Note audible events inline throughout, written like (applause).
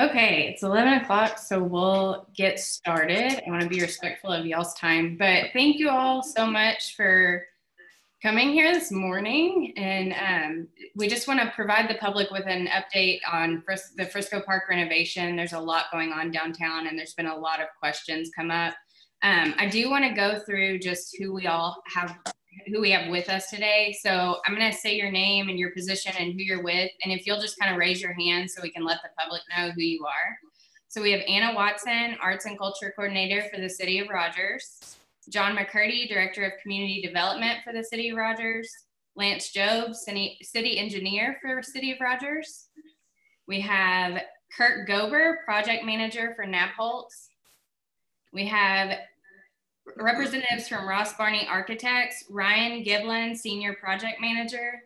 Okay, it's 11 o'clock, so we'll get started. I want to be respectful of y'all's time, but thank you all so much for coming here this morning. And um, we just want to provide the public with an update on Fris- the Frisco Park renovation. There's a lot going on downtown, and there's been a lot of questions come up. Um, I do want to go through just who we all have who we have with us today. So I'm going to say your name and your position and who you're with. And if you'll just kind of raise your hand so we can let the public know who you are. So we have Anna Watson, Arts and Culture Coordinator for the City of Rogers. John McCurdy, Director of Community Development for the City of Rogers. Lance Jobe, City, City Engineer for City of Rogers. We have Kirk Gober, Project Manager for Nabholz. We have representatives from Ross Barney Architects, Ryan Giblin, Senior Project Manager,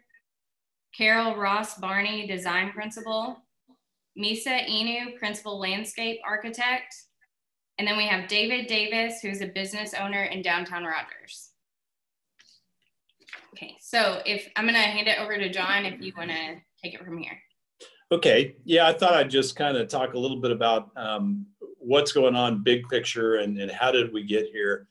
Carol Ross Barney, Design Principal, Misa Inoue, Principal Landscape Architect, and then we have David Davis, who's a business owner in downtown Rogers. Okay, so if I'm gonna hand it over to John, if you wanna take it from here. Okay, yeah, I thought I'd just kind of talk a little bit about um, what's going on big picture and, and how did we get here.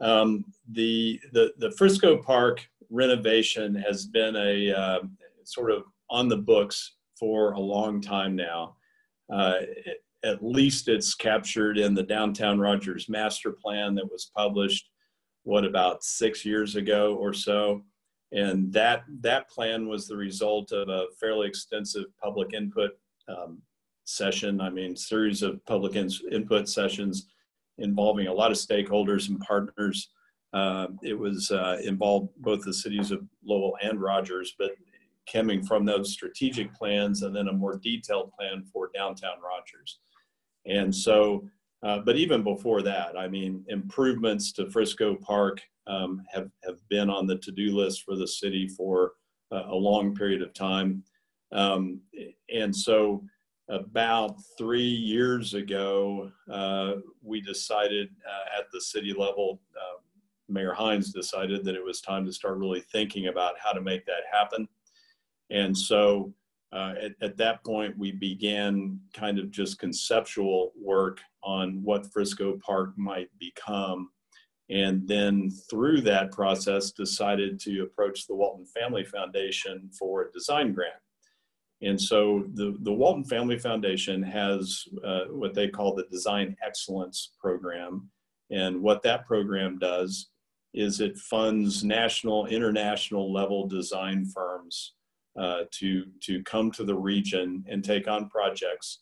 Um, the, the, the Frisco Park renovation has been a uh, sort of on the books for a long time now. Uh, it, at least it's captured in the downtown Rogers master plan that was published, what, about six years ago or so. And that, that plan was the result of a fairly extensive public input um, session. I mean, series of public in input sessions involving a lot of stakeholders and partners. Uh, it was uh, involved both the cities of Lowell and Rogers, but coming from those strategic plans and then a more detailed plan for downtown Rogers. And so, uh, but even before that, I mean, improvements to Frisco Park um, have, have been on the to-do list for the city for a long period of time. Um, and so about three years ago, uh, we decided uh, at the city level, uh, Mayor Hines decided that it was time to start really thinking about how to make that happen. And so uh, at, at, that point, we began kind of just conceptual work on what Frisco Park might become. And then through that process, decided to approach the Walton Family Foundation for a design grant. And so the, the Walton Family Foundation has uh, what they call the Design Excellence Program. And what that program does is it funds national, international level design firms uh, to, to come to the region and take on projects.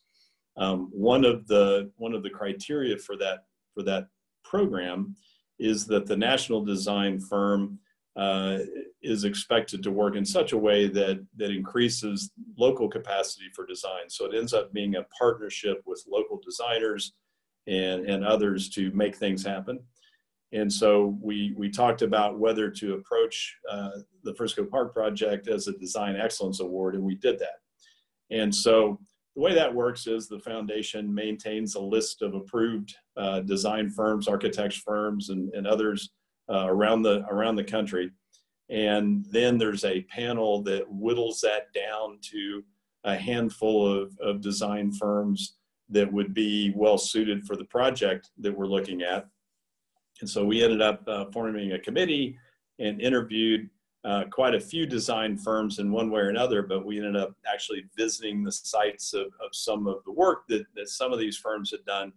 Um, one, of the, one of the criteria for that, for that program is that the national design firm uh, is expected to work in such a way that that increases local capacity for design. So it ends up being a partnership with local designers and, and others to make things happen. And so we, we talked about whether to approach uh, the Frisco Park project as a design excellence award, and we did that. And so the way that works is the foundation maintains a list of approved uh, design firms, architects firms, and, and others uh, around the around the country, and then there's a panel that whittles that down to a handful of, of design firms that would be well suited for the project that we're looking at. And so we ended up uh, forming a committee and interviewed uh, quite a few design firms in one way or another, but we ended up actually visiting the sites of, of some of the work that, that some of these firms had done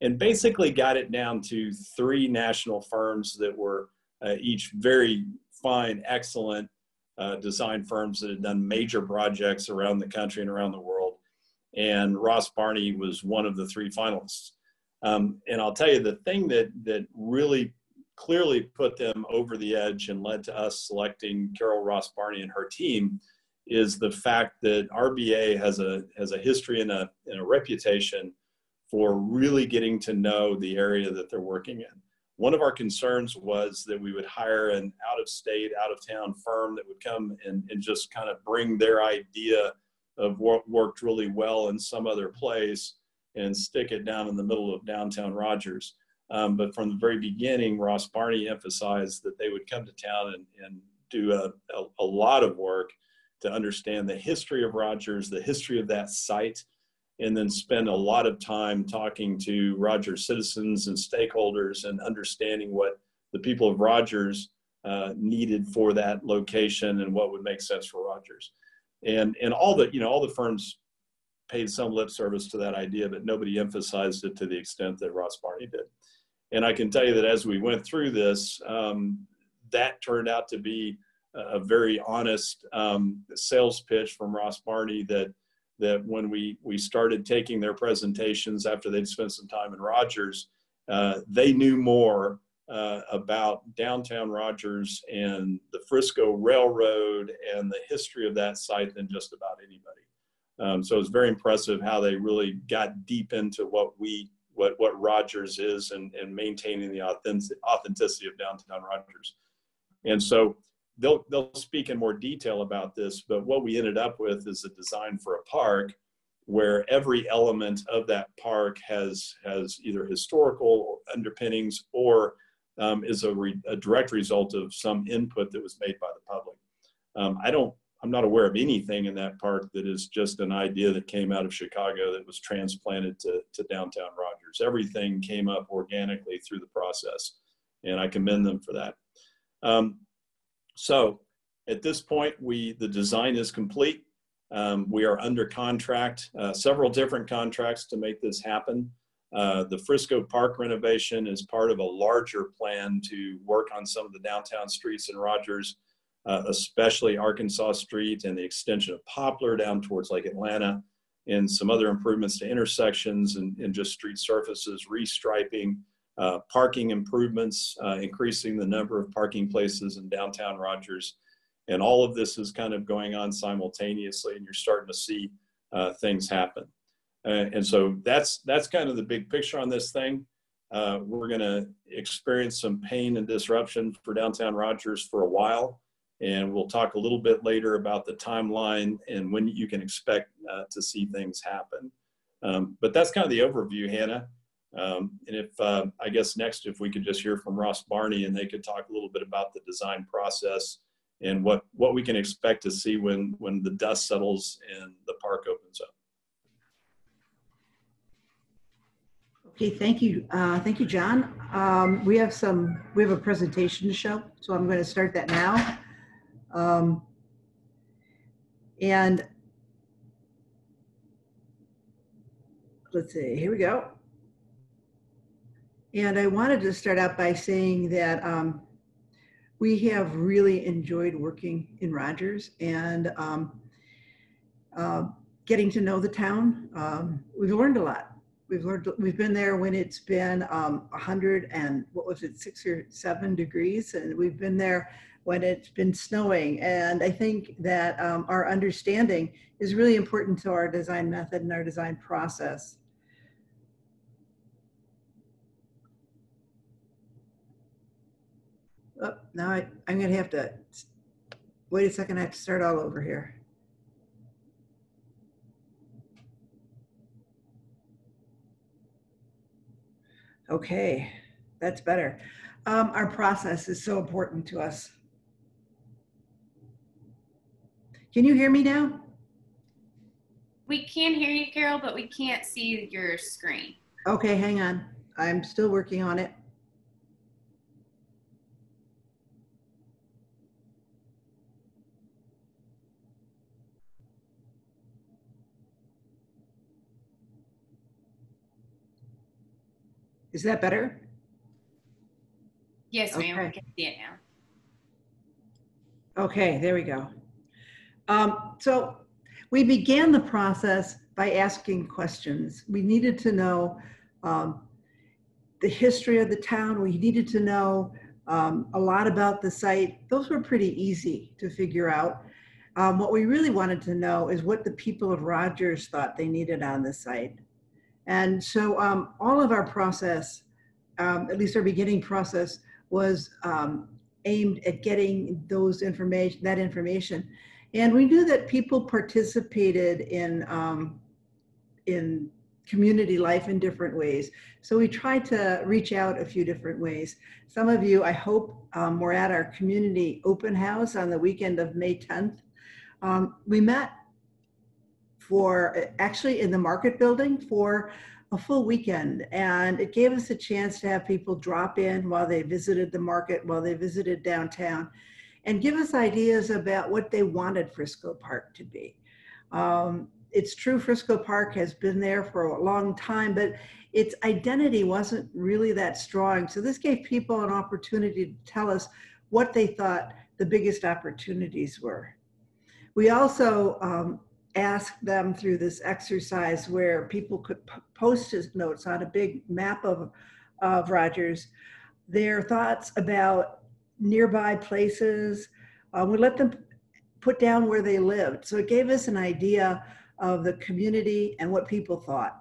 and basically got it down to three national firms that were uh, each very fine, excellent uh, design firms that had done major projects around the country and around the world. And Ross Barney was one of the three finalists. Um, and I'll tell you the thing that that really clearly put them over the edge and led to us selecting Carol Ross Barney and her team is the fact that RBA has a has a history and a, and a reputation for really getting to know the area that they're working in. One of our concerns was that we would hire an out of state, out of town firm that would come and, and just kind of bring their idea of what worked really well in some other place and stick it down in the middle of downtown Rogers. Um, but from the very beginning, Ross Barney emphasized that they would come to town and, and do a, a, a lot of work to understand the history of Rogers, the history of that site, and then spend a lot of time talking to Rogers citizens and stakeholders and understanding what the people of Rogers uh, needed for that location and what would make sense for Rogers. And, and all the, you know, all the firms paid some lip service to that idea, but nobody emphasized it to the extent that Ross Barney did. And I can tell you that as we went through this, um, that turned out to be a very honest um, sales pitch from Ross Barney that that when we we started taking their presentations after they'd spent some time in Rogers, uh, they knew more uh, about downtown Rogers and the Frisco Railroad and the history of that site than just about anybody. Um, so it's very impressive how they really got deep into what we what what Rogers is and, and maintaining the authentic, authenticity of downtown Rogers. And so they'll they'll speak in more detail about this, but what we ended up with is a design for a park where every element of that park has has either historical underpinnings or um, is a, re, a, direct result of some input that was made by the public. Um, I don't, I'm not aware of anything in that park that is just an idea that came out of Chicago that was transplanted to, to downtown Rogers. Everything came up organically through the process, and I commend them for that. Um, so at this point, we the design is complete. Um, we are under contract, uh, several different contracts to make this happen. Uh, the Frisco Park renovation is part of a larger plan to work on some of the downtown streets in Rogers, uh, especially Arkansas Street and the extension of Poplar down towards Lake Atlanta, and some other improvements to intersections and, and just street surfaces, restriping, uh, parking improvements, uh, increasing the number of parking places in downtown Rogers. And all of this is kind of going on simultaneously, and you're starting to see uh, things happen. Uh, and so that's that's kind of the big picture on this thing. Uh, we're going to experience some pain and disruption for downtown Rogers for a while, and we'll talk a little bit later about the timeline and when you can expect uh, to see things happen. Um, but that's kind of the overview, Hannah. Um, and if uh, I guess next, if we could just hear from Ross Barney and they could talk a little bit about the design process and what what we can expect to see when when the dust settles and the park opens up. Okay, thank you. Uh, thank you, John. Um, we have some, we have a presentation to show, so I'm going to start that now. Um, and let's see, here we go. And I wanted to start out by saying that um, we have really enjoyed working in Rogers and um, uh, getting to know the town. Um, we've learned a lot. We've learned we've been there when it's been um, 100 and what was it six or seven degrees? And we've been there when it's been snowing. And i think that um, our understanding is really important to our design method and our design process oh, now I, i'm going to have to wait a second i have to start all over here Okay, that's better. Um, our process is so important to us. Can you hear me now? We can hear you, Carol, but we can't see your screen. Okay, hang on. I'm still working on it. Is that better? Yes, ma'am. Okay. I can see it now. Okay, there we go. Um, so we began the process by asking questions. We needed to know um, the history of the town. We needed to know um, a lot about the site. Those were pretty easy to figure out. Um, what we really wanted to know is what the people of Rogers thought they needed on the site. And so um, all of our process, um, at least our beginning process, was um, aimed at getting those information, that information. And we knew that people participated in, um, in community life in different ways. So we tried to reach out a few different ways. Some of you, I hope, um, were at our community open house on the weekend of May 10th. Um, we met for actually in the market building for a full weekend. And it gave us a chance to have people drop in while they visited the market, while they visited downtown, and give us ideas about what they wanted Frisco Park to be. Um, it's true Frisco Park has been there for a long time, but its identity wasn't really that strong. So this gave people an opportunity to tell us what they thought the biggest opportunities were. We also um, asked them through this exercise where people could Post-it notes on a big map of, of Rogers, their thoughts about nearby places. Uh, we let them put down where they lived. So it gave us an idea of the community and what people thought.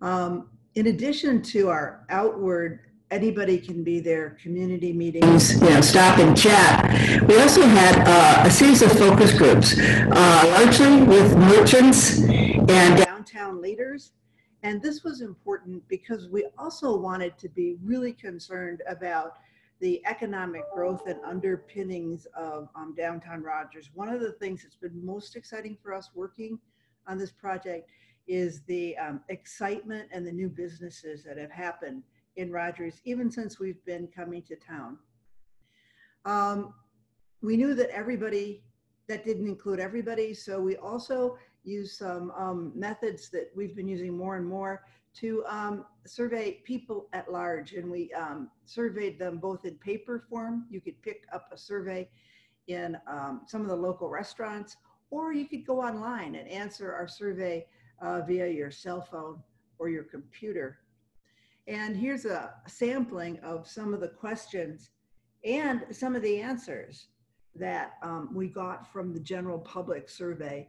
Um, in addition to our outward anybody can be there, community meetings, you know, stop and chat. We also had uh, a series of focus groups, uh, largely with merchants and downtown leaders. And this was important because we also wanted to be really concerned about the economic growth and underpinnings of um, downtown Rogers. One of the things that's been most exciting for us working on this project is the um, excitement and the new businesses that have happened in Rogers, even since we've been coming to town. Um, we knew that everybody, that didn't include everybody, so we also used some um, methods that we've been using more and more to um, survey people at large. And we um, surveyed them both in paper form. You could pick up a survey in um, some of the local restaurants, or you could go online and answer our survey uh, via your cell phone or your computer. And here's a sampling of some of the questions and some of the answers that um, we got from the general public survey.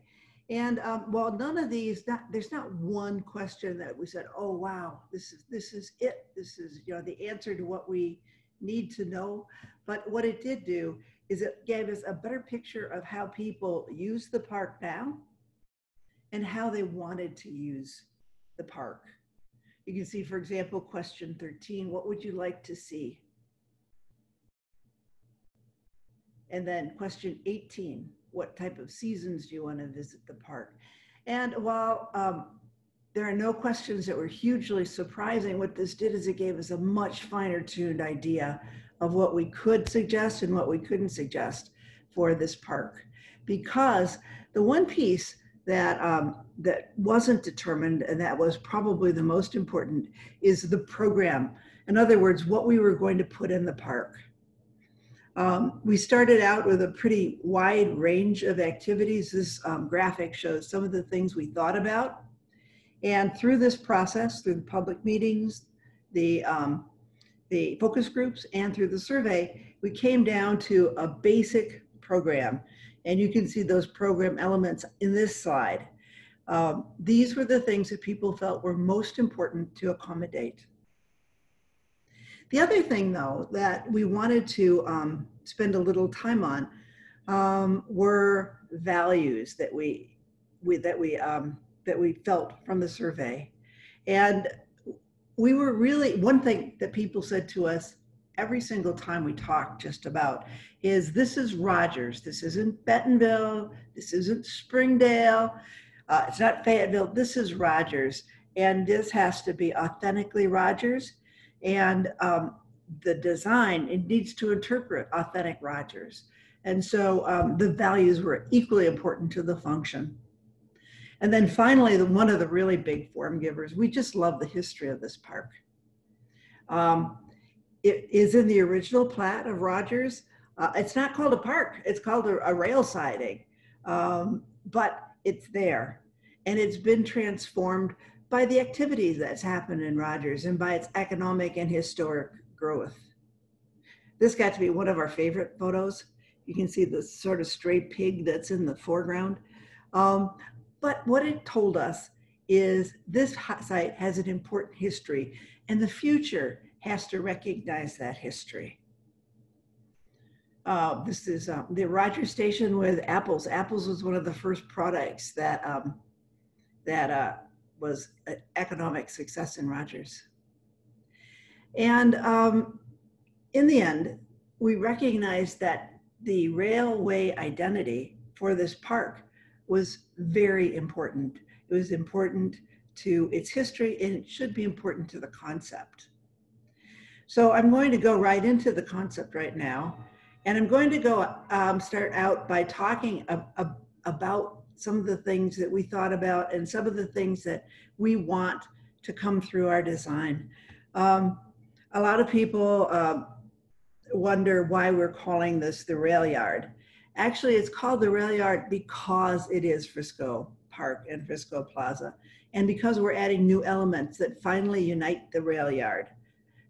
And um, while none of these, not, there's not one question that we said, oh, wow, this is, this is it. This is, you know, the answer to what we need to know. But what it did do is it gave us a better picture of how people use the park now and how they wanted to use the park. You can see, for example, question 13, what would you like to see? And then question 18, what type of seasons do you want to visit the park? And while um, there are no questions that were hugely surprising, what this did is it gave us a much finer tuned idea of what we could suggest and what we couldn't suggest for this park. Because the one piece that um, that wasn't determined, and that was probably the most important, is the program. In other words, what we were going to put in the park. Um, we started out with a pretty wide range of activities. This um, graphic shows some of the things we thought about. And through this process, through the public meetings, the, um, the focus groups, and through the survey, we came down to a basic program. And you can see those program elements in this slide. Um, these were the things that people felt were most important to accommodate. The other thing, though, that we wanted to um, spend a little time on um, were values that we, we that we um, that we felt from the survey, and we were really one thing that people said to us every single time we talk just about is this is Rogers. This isn't Bentonville. This isn't Springdale. Uh, it's not Fayetteville. This is Rogers. And this has to be authentically Rogers. And um, the design, it needs to interpret authentic Rogers. And so um, the values were equally important to the function. And then finally, the, one of the really big form givers, we just love the history of this park. Um, it is in the original plat of Rogers. Uh, it's not called a park, it's called a, a rail siding, um, but it's there. And it's been transformed by the activities that's happened in Rogers and by its economic and historic growth. This got to be one of our favorite photos. You can see the sort of stray pig that's in the foreground. Um, but what it told us is this site has an important history and the future has to recognize that history. Uh, this is um, the Rogers Station with apples. Apples was one of the first products that um, that uh, was an economic success in Rogers. And um, in the end, we recognized that the railway identity for this park was very important. It was important to its history and it should be important to the concept. So I'm going to go right into the concept right now. And I'm going to go um, start out by talking about some of the things that we thought about and some of the things that we want to come through our design. Um, a lot of people uh, wonder why we're calling this the rail yard. Actually, it's called the rail yard because it is Frisco Park and Frisco Plaza, and because we're adding new elements that finally unite the rail yard,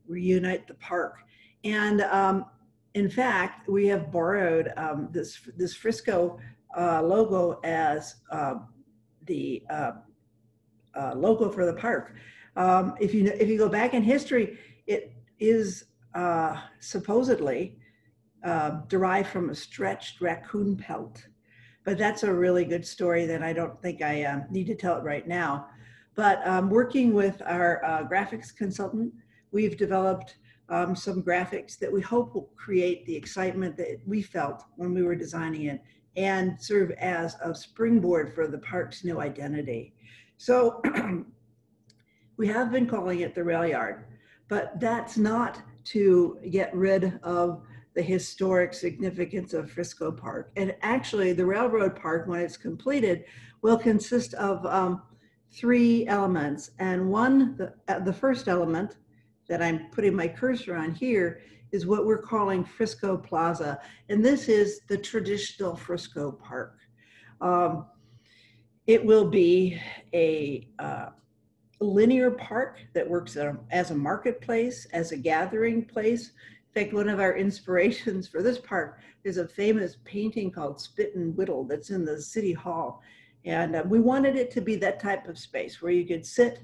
reunite the park. And um, in fact, we have borrowed um, this, this Frisco uh, logo as uh, the uh, logo for the park. Um, if you if you go back in history, it is uh, supposedly uh, derived from a stretched raccoon pelt. But that's a really good story that I don't think I need to tell it right now. But um, working with our graphics consultant, we've developed um, some graphics that we hope will create the excitement that we felt when we were designing it and serve as a springboard for the park's new identity. So (clears throat) we have been calling it the rail yard, but that's not to get rid of the historic significance of Frisco Park. And actually, the railroad park, when it's completed, will consist of um, three elements. And one, the, uh, the first element that I'm putting my cursor on here is what we're calling Frisco Plaza. And this is the traditional Frisco Park. Um, it will be a uh, linear park that works as a marketplace, as a gathering place. In fact, one of our (laughs) inspirations for this park is a famous painting called Spit and Whittle that's in the city hall. And uh, we wanted it to be that type of space where you could sit,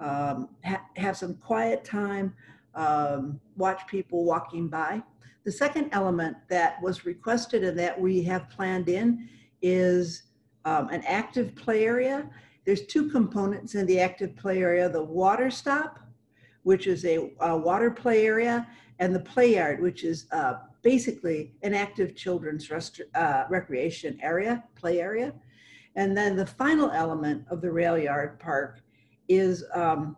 um, ha have some quiet time, um, watch people walking by. The second element that was requested and that we have planned in is um, an active play area. There's two components in the active play area, the water stop, which is a, a water play area, and the play yard, which is uh, basically an active children's uh, recreation area, play area. And then the final element of the rail yard park is um,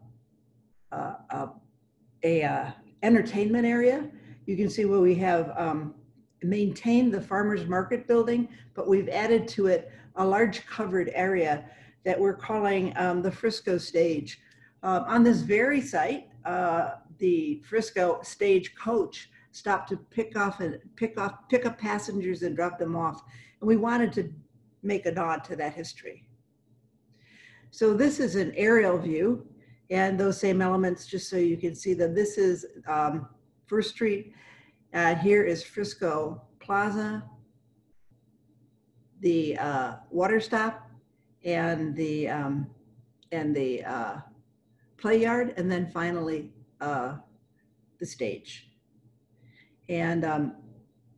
a uh, entertainment area. You can see where we have um, maintained the farmer's market building, but we've added to it a large covered area that we're calling um, the Frisco Stage. Uh, on this very site, uh, the Frisco Stage coach stopped to pick off and pick off, pick up passengers and drop them off. And we wanted to make a nod to that history. So this is an aerial view and those same elements just so you can see that this is um, First Street and here is Frisco Plaza, the uh, water stop and the um, and the uh, play yard, and then finally uh, the stage. And um,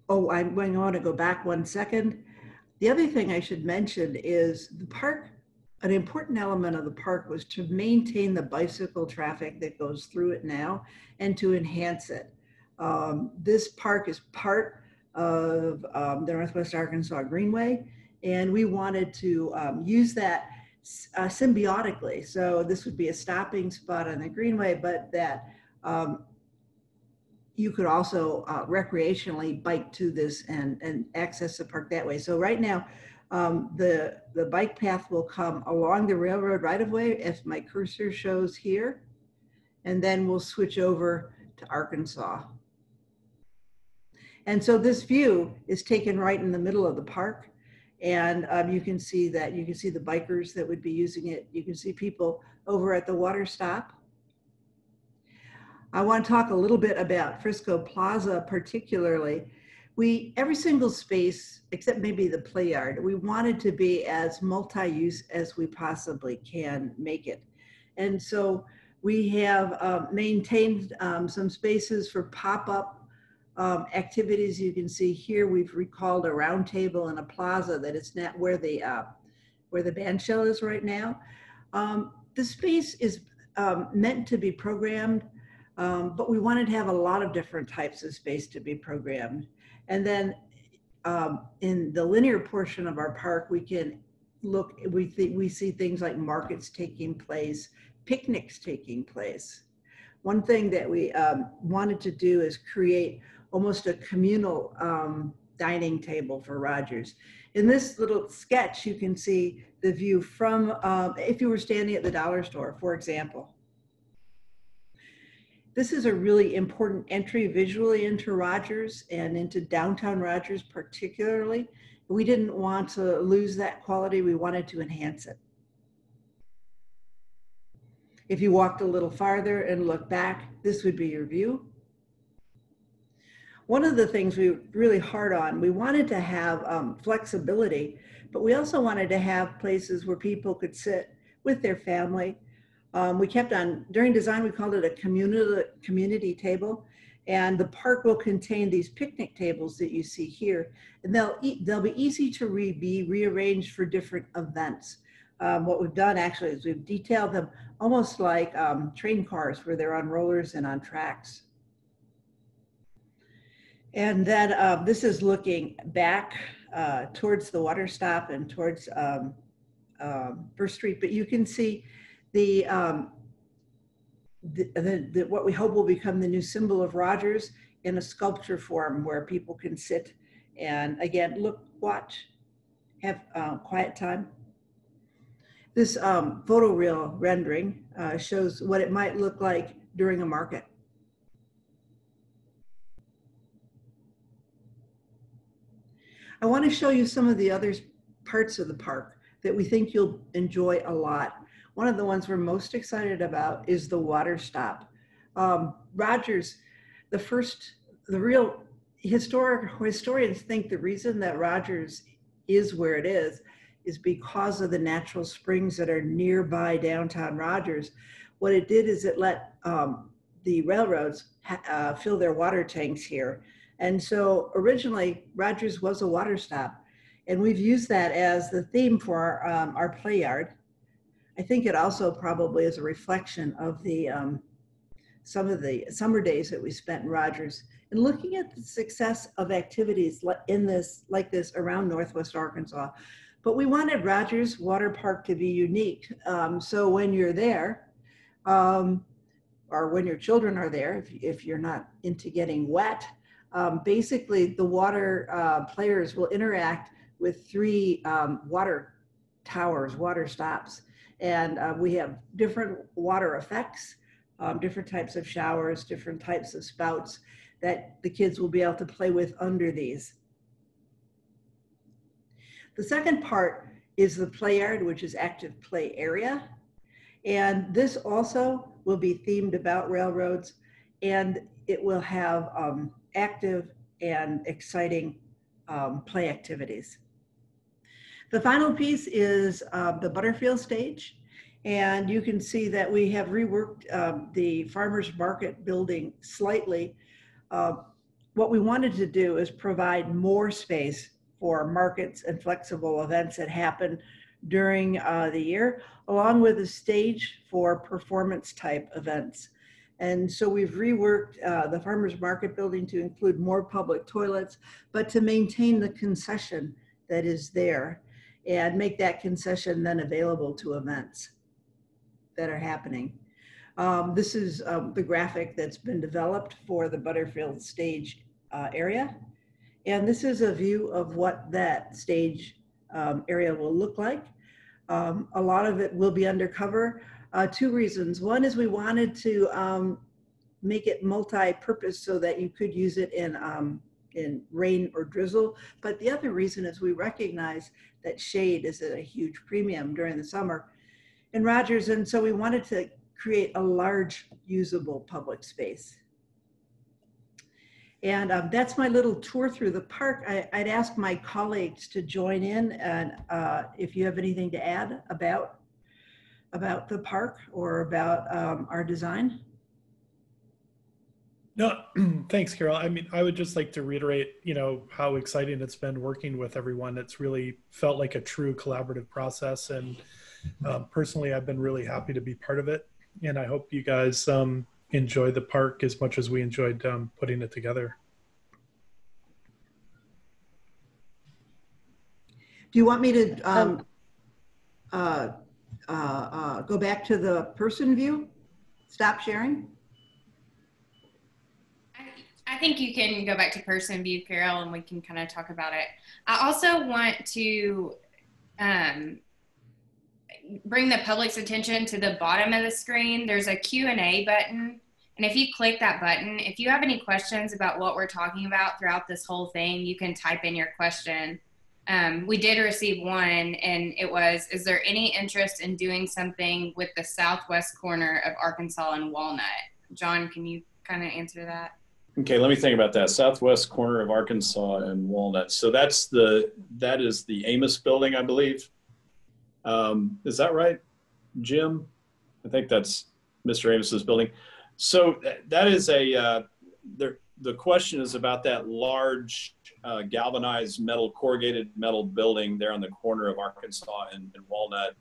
oh, I'm going on to go back one second. The other thing I should mention is the park. An important element of the park was to maintain the bicycle traffic that goes through it now and to enhance it. Um, this park is part of um, the Northwest Arkansas Greenway, and we wanted to um, use that uh, symbiotically. So this would be a stopping spot on the Greenway, but that um, you could also uh, recreationally bike to this and, and access the park that way. So right now, um, the, the bike path will come along the railroad right of way as my cursor shows here, and then we'll switch over to Arkansas. And so this view is taken right in the middle of the park. And um, you can see that, you can see the bikers that would be using it. You can see people over at the water stop. I want to talk a little bit about Frisco Plaza particularly. We, every single space, except maybe the play yard, we wanted to be as multi-use as we possibly can make it. And so we have uh, maintained um, some spaces for pop-up um, activities you can see here. We've recalled a round table and a plaza that is not where the uh, where the band shell is right now. Um, the space is um, meant to be programmed, um, but we wanted to have a lot of different types of space to be programmed. And then um, in the linear portion of our park, we can look, we think we see things like markets taking place, picnics taking place. One thing that we um, wanted to do is create almost a communal um, dining table for Rogers. In this little sketch, you can see the view from, um, if you were standing at the dollar store, for example. This is a really important entry visually into Rogers and into downtown Rogers particularly. We didn't want to lose that quality. We wanted to enhance it. If you walked a little farther and looked back, this would be your view. One of the things we were really hard on, we wanted to have um, flexibility, but we also wanted to have places where people could sit with their family um, we kept on, during design, we called it a community, community table. And the park will contain these picnic tables that you see here. And they'll, they'll be easy to re, be rearranged for different events. Um, what we've done actually is we've detailed them almost like um, train cars where they're on rollers and on tracks. And then uh, this is looking back uh, towards the water stop and towards um, um, First Street, but you can see the, um, the, the, the, what we hope will become the new symbol of Rogers in a sculpture form where people can sit and again, look, watch, have uh, quiet time. This um, photoreal rendering uh, shows what it might look like during a market. I want to show you some of the other parts of the park that we think you'll enjoy a lot. One of the ones we're most excited about is the water stop. Um, Rogers, the first, the real historic historians think the reason that Rogers is where it is is because of the natural springs that are nearby downtown Rogers. What it did is it let um, the railroads uh, fill their water tanks here. And so originally Rogers was a water stop. And we've used that as the theme for our, um, our play yard. I think it also probably is a reflection of the um, some of the summer days that we spent in Rogers and looking at the success of activities in this like this around Northwest Arkansas. But we wanted Rogers Water Park to be unique. Um, so when you're there, um, or when your children are there, if, if you're not into getting wet, um, basically the water uh, players will interact with three um, water towers, water stops. And uh, we have different water effects, um, different types of showers, different types of spouts that the kids will be able to play with under these. The second part is the play yard, which is active play area. And this also will be themed about railroads and it will have um, active and exciting um, play activities. The final piece is uh, the Butterfield stage. And you can see that we have reworked um, the farmer's market building slightly. Uh, what we wanted to do is provide more space for markets and flexible events that happen during uh, the year, along with a stage for performance type events. And so we've reworked uh, the farmer's market building to include more public toilets, but to maintain the concession that is there and make that concession then available to events that are happening. Um, this is um, the graphic that's been developed for the Butterfield stage uh, area. And this is a view of what that stage um, area will look like. Um, a lot of it will be undercover. Uh, two reasons. One is we wanted to um, make it multi-purpose so that you could use it in um, in rain or drizzle. But the other reason is we recognize that shade is at a huge premium during the summer in Rogers. And so we wanted to create a large usable public space. And um, that's my little tour through the park. I, would ask my colleagues to join in and uh, if you have anything to add about, about the park or about um, our design. No, (clears throat) thanks, Carol. I mean, I would just like to reiterate, you know, how exciting it's been working with everyone. It's really felt like a true collaborative process. And um, personally, I've been really happy to be part of it. And I hope you guys um, enjoy the park as much as we enjoyed um, putting it together. Do you want me to um, um uh, uh, uh, go back to the person view? Stop sharing? I think you can go back to person view, Carol, and we can kind of talk about it. I also want to um, bring the public's attention to the bottom of the screen. There's a Q&A button. And if you click that button, if you have any questions about what we're talking about throughout this whole thing, you can type in your question. Um, we did receive one, and it was Is there any interest in doing something with the southwest corner of Arkansas and Walnut? John, can you kind of answer that? Okay, let me think about that. Southwest corner of Arkansas and Walnut. So that's the that is the Amos building, I believe. Um, is that right, Jim? I think that's Mr. Amos's building. So that is a uh, there. The question is about that large uh, galvanized metal, corrugated metal building there on the corner of Arkansas and, and Walnut.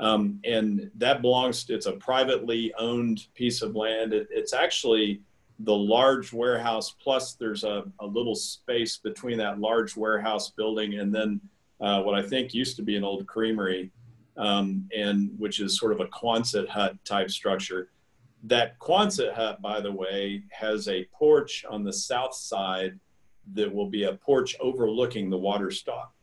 Um, and that belongs to, it's a privately owned piece of land. It, it's actually the large warehouse, plus there's a, a little space between that large warehouse building and then uh, what I think used to be an old creamery, um, and which is sort of a Quonset hut type structure. That Quonset hut, by the way, has a porch on the south side that will be a porch overlooking the water stop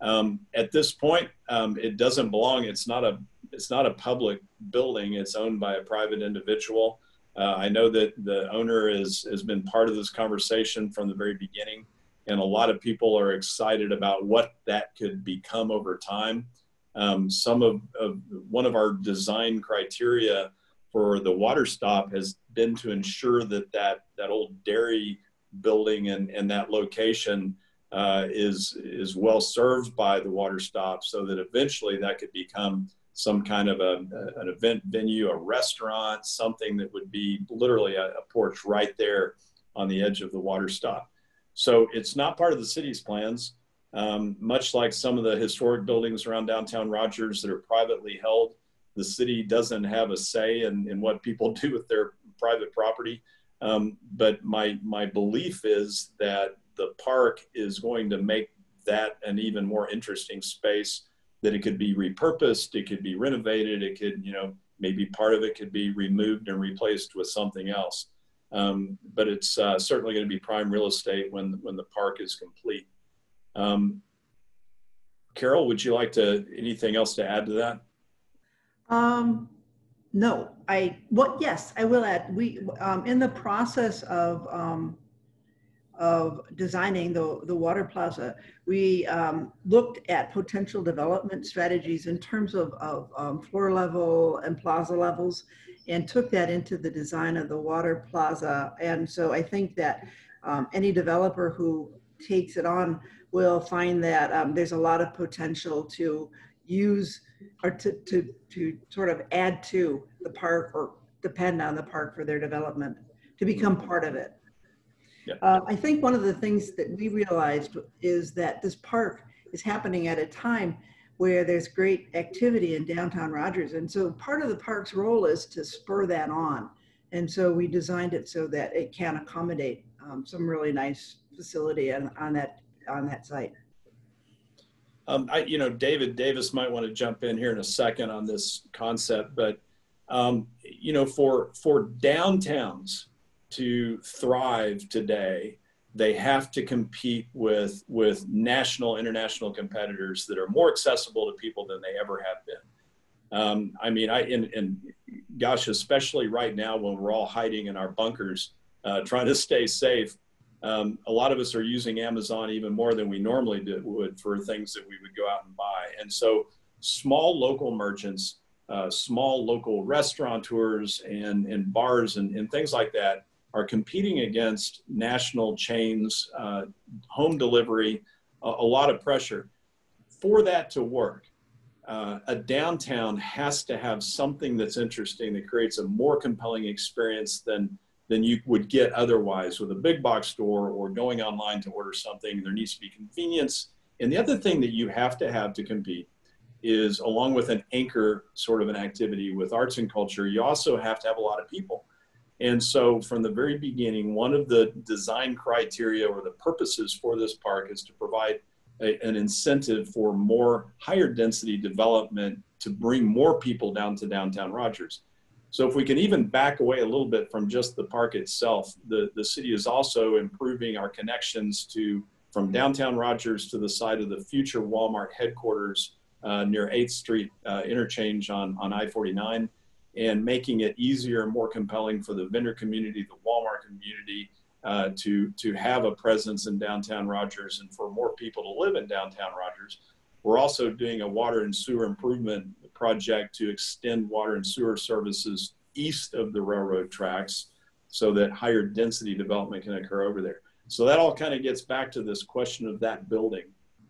Um, at this point, um, it doesn't belong. It's not a it's not a public building. It's owned by a private individual. Uh, I know that the owner is, has been part of this conversation from the very beginning, and a lot of people are excited about what that could become over time. Um, some of, of, one of our design criteria for the water stop has been to ensure that that, that old dairy building and, and that location uh, is is well served by the water stop, so that eventually that could become some kind of a, an event venue, a restaurant, something that would be literally a, a, porch right there on the edge of the water stop. So it's not part of the city's plans, um, much like some of the historic buildings around downtown Rogers that are privately held. The city doesn't have a say in, in what people (laughs) do with their private property. Um, but my, my belief is that the park is going to make that an even more interesting space that it could be repurposed, it could be renovated, it could, you know, maybe part of it could be removed and replaced with something else. Um, but it's uh, certainly going to be prime real estate when when the park is complete. Um, Carol, would you like to anything else to add to that? Um, no, I what yes, I will add. We um, in the process of um, of designing the, the water plaza, we um, looked at potential development strategies in terms of, of um, floor level and plaza levels and took that into the design of the water plaza. And so I think that um, any developer who takes it on will find that um, there's a lot of potential to use or to, to, to sort of add to the park or depend on the park for their development to become part of it. Yeah. Uh, I think one of the things that we realized is that this park is happening at a time where there's great activity in downtown Rogers. And so part of the park's role is to spur that on. And so we designed it so that it can accommodate um, some really nice facility on, on that on that site. Um, I, you know, David Davis might want to jump in here in a second on this concept, but um, you know, for for downtowns, to thrive today, they have to compete with with national, international competitors that are more accessible to people than they ever have been. Um, I mean, I and, and gosh, especially right now when we're all hiding in our bunkers, uh, trying to stay safe. Um, a lot of us are using Amazon even more than we normally would for things that we would go out and buy. And so, small local merchants, uh, small local restaurateurs, and and bars and, and things like that are competing against national chains, uh, home delivery, a, a, lot of pressure. For that to work, uh, a downtown has to have something that's interesting that creates a more compelling experience than than you would get otherwise with a big box store or going online to order something. There needs to be convenience. And the other thing that you have to have to compete is along with an anchor sort of an activity with arts and culture, you also have to have a lot of people. And so, from the very beginning, one of the design criteria or the purposes for this park is to provide a, an incentive for more higher density development to bring more people down to downtown Rogers. So if we can even back away a little bit from just the park itself, the, the city is also improving our connections to from downtown Rogers to the site of the future Walmart headquarters uh, near 8th Street uh, interchange on, on I-49 and making it easier and more compelling for the vendor community, the Walmart community, uh, to, to have a presence in downtown Rogers and for more people to live in downtown Rogers. We're also doing a water and sewer improvement project to extend water and sewer services east of the railroad tracks so that higher density development can occur over there. So that all kind of gets back to this question of that building.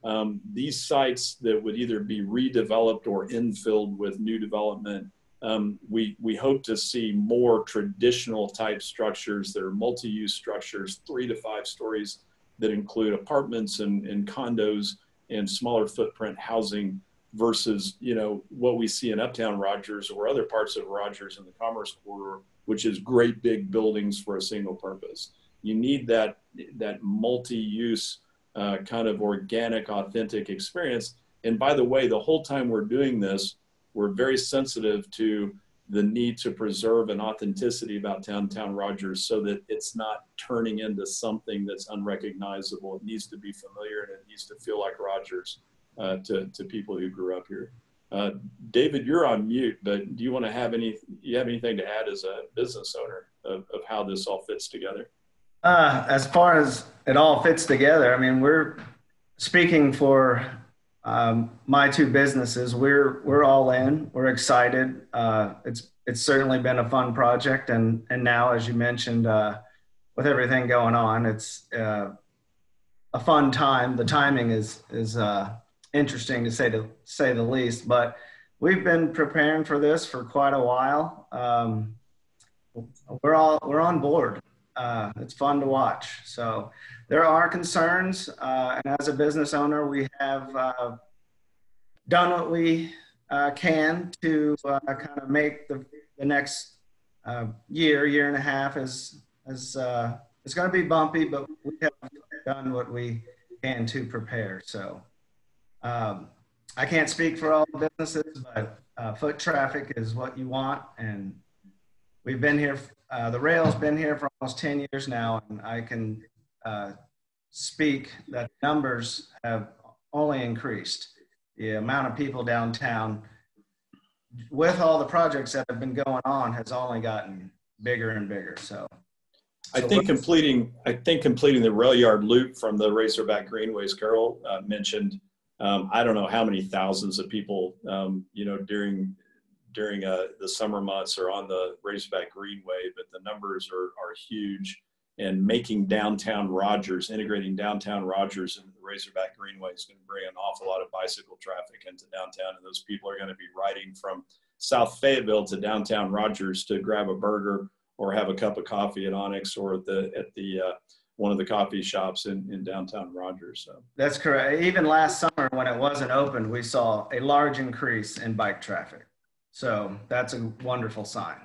Um, these sites that would either be redeveloped or infilled with new development, um, we, we hope to see more traditional type structures that are multi-use structures, three to five stories that include apartments and, and condos and smaller footprint housing versus you know what we see in uptown rogers or other parts of rogers in the commerce corridor which is great big buildings for a single purpose. You need that that multi-use uh, kind of organic authentic experience. And by the way the whole time we're doing this we're very sensitive to the need to preserve an authenticity about downtown rogers so that it's not turning into something that's unrecognizable it needs to be familiar and it needs to feel like rogers uh, to, to people who grew up here. Uh, David, you're on mute, but do you want to have any, you have anything to add as a business owner of, of how this all fits together? Uh, as far as it all fits together, I mean, we're speaking for um, my two businesses. We're we're all in. We're excited. Uh, it's it's certainly been a fun project, and and now, as you mentioned, uh, with everything going on, it's uh, a fun time. The timing is is uh, interesting to say to say the least. But we've been preparing for this for quite a while. Um, we're all we're on board. Uh, it's fun to watch. So there are concerns, uh, and as a business owner, we have uh, done what we uh, can to uh, kind of make the the next uh, year, year and a half as as it's going to be bumpy, but we have done what we can to prepare. So um, I can't speak for all businesses, but uh, foot traffic is what you want. And we've been here, uh, the rail's been here for almost 10 years now, and I can uh, speak that numbers have only increased. The amount of people downtown, with all the projects that have been going on, has only gotten bigger and bigger. So I think completing I think completing the rail yard loop from the Razorback Greenways, Carol uh, mentioned, um, I don't know how many thousands of people, um, you know, during during uh, the summer months are on the Razorback Greenway, but the numbers are are huge. And making downtown Rogers, integrating downtown Rogers into the Razorback Greenway is going to bring an awful lot of bicycle traffic into downtown, and those people are going to be riding from South Fayetteville to downtown Rogers to grab a burger or have a cup of coffee at Onyx or at the at the uh, one of the coffee shops in, in downtown Rogers. So that's correct. Even last summer when it wasn't open, we saw a large increase in bike traffic. So that's a wonderful sign.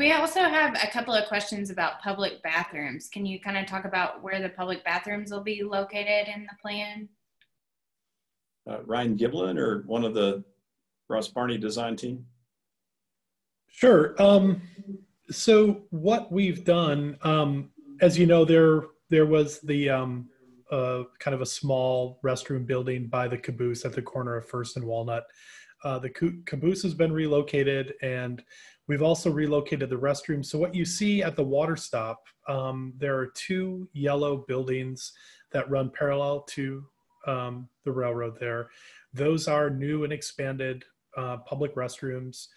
We also have a couple of questions about public bathrooms. Can you kind of talk about where the public bathrooms will be located in the plan? Uh, Ryan Giblin or one of the Ross Barney design team? Sure. Um, so what we've done, um, as you know, there there was the um, uh, kind of a small restroom building by the caboose at the corner of First and Walnut. Uh, the caboose has been relocated, and we've also relocated the restroom. So what you see at the water stop, um, there are two yellow buildings that run parallel to um, the railroad. There, those are new and expanded uh, public restrooms.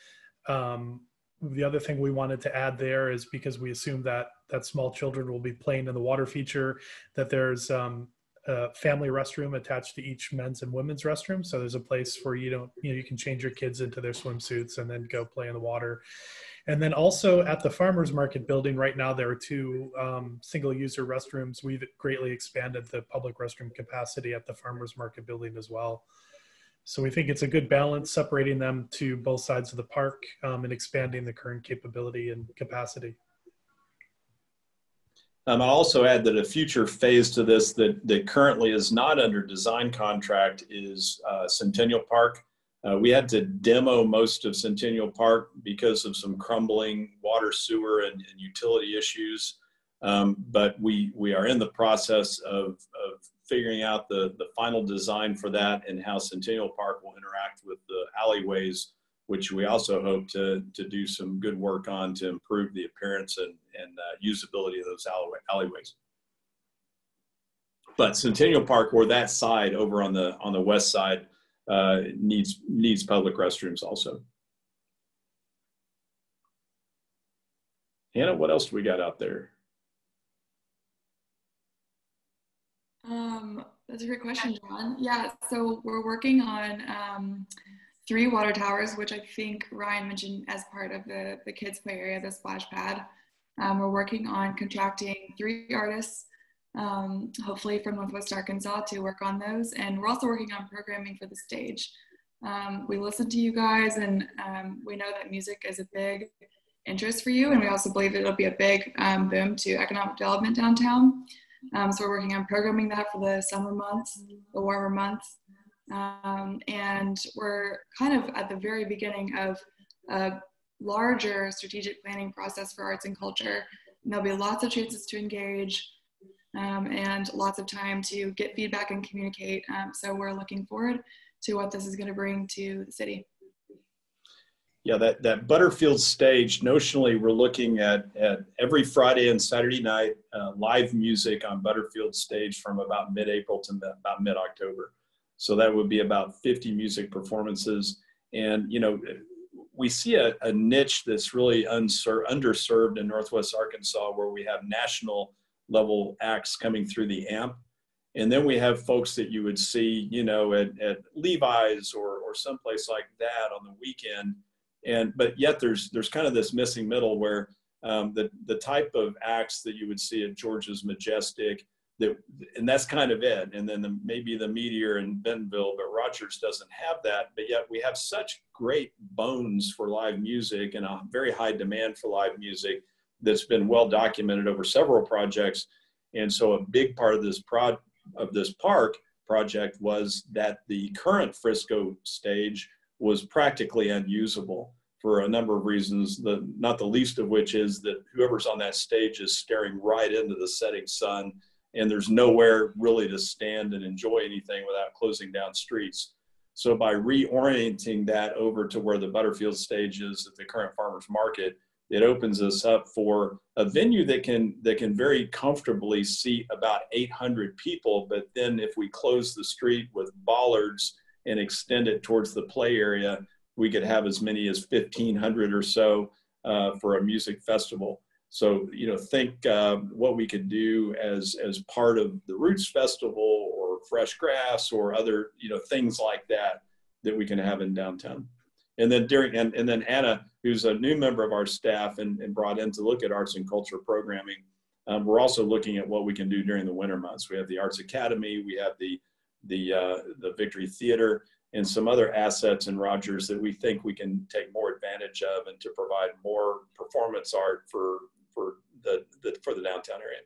Um, the other thing we wanted to add there is because we assume that that small children will be playing in the water feature, that there's um, a family restroom attached to each men's and women's restroom. So there's a place where you don't, you know, you can change your kids into their swimsuits and then go play in the water. And then also at the farmers market building right now, there are two um, single user restrooms. We've greatly expanded the public restroom capacity at the farmers market building as well. So we think it's a good balance separating them to both sides of the park um, and expanding the current capability and capacity. Um, I'll also add that a future phase to this that, that currently is not under design contract is uh, Centennial Park. Uh, we had to demo most of Centennial Park because of some crumbling water, sewer, and, and utility issues. Um, but we, we are in the process of, of figuring out the, the final design for that and how Centennial Park will interact with the alleyways which we also hope to, to do some good work on to improve the appearance and, and uh, usability of those alleyway, alleyways. But Centennial Park or that side over on the on the west side uh, needs needs public restrooms also. Hannah, what else do we got out there? Um, that's a great question, John. Yeah, so we're working on um, three water towers, which I think Ryan mentioned as part of the, the kids play area, the splash pad. Um, we're working on contracting three artists, um, hopefully from Northwest Arkansas to work on those. And we're also working on programming for the stage. Um, we listen to you guys and um, we know that music is a big interest for you. And we also believe it'll be a big um, boom to economic development downtown. Um, so we're working on programming that for the summer months, the warmer months. Um, and we're kind of at the very beginning of a larger strategic planning process for arts and culture. And there'll be lots of chances to engage um, and lots of time to get feedback and communicate. Um, so we're looking forward to what this is going to bring to the city. Yeah, that, that Butterfield stage, notionally, we're looking at, at every Friday and Saturday night uh, live music on Butterfield stage from about mid April to about mid October. So that would be about 50 music performances. And, you know, we see a, a niche that's really unser- underserved in Northwest Arkansas where we have national level acts coming through the AMP. And then we have folks that you would see, you know, at, at Levi's or, or someplace like that on the weekend. And, but yet there's, there's kind of this missing middle where um, the, the type of acts that you would see at George's Majestic that, and that's kind of it. And then the, maybe the Meteor in Bentonville, but Rogers doesn't have that. But yet we have such great bones for live music and a very high demand for live music that's been well documented over several projects. And so a big part of this prod of this park project was that the current Frisco stage was practically unusable for a number of reasons, the, not the least of which is that whoever's on that stage is staring right into the setting sun and there's nowhere really to stand and enjoy anything without closing down streets. So by reorienting that over to where the Butterfield stage is at the current farmers market, it opens us up for a venue that can that can very comfortably seat about 800 people. But then if we close the street with bollards and extend it towards the play area, we could have as many as 1,500 or so uh, for a music festival. So, you know, think uh, what we could do as, as part of the Roots Festival or Fresh Grass or other, you know, things like that that we can have in downtown. And then during, and, and then Anna, who's a new member of our staff and, and brought in to look at arts and culture programming, um, we're also looking at what we can do during the winter months. We have the Arts Academy, we have the, the, uh, the Victory Theater, and some other assets in Rogers that we think we can take more advantage of and to provide more performance art for for the, the for the downtown area.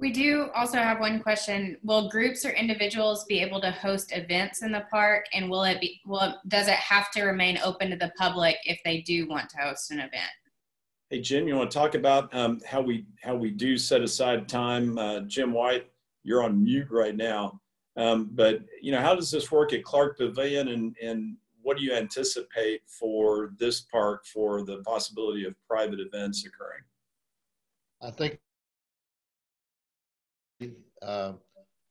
We do also have one question. Will groups or individuals be able to host events in the park and will it be, well, does it have to remain open to the public if they do want to host an event? Hey, Jim, you want to talk about um, how we how we do set aside time? Uh, Jim White, you're on mute right now. Um, but you know, how does this work at Clark Pavilion, and and what do you anticipate for this park for the possibility of private events occurring? I think uh,